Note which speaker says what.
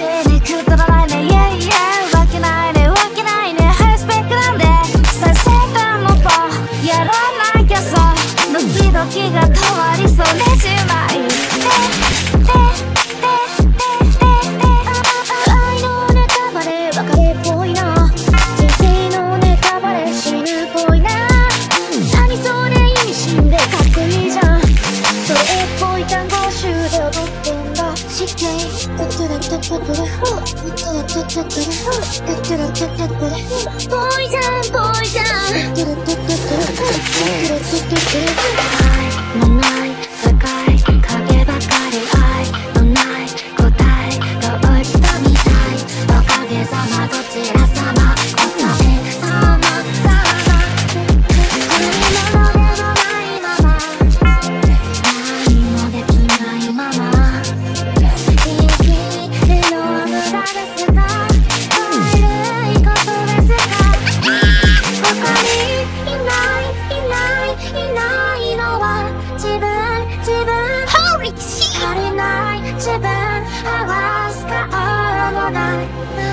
Speaker 1: losing たらたたくれ。もったら。ポイズン、ポイ。足りない自分合わす顔もない。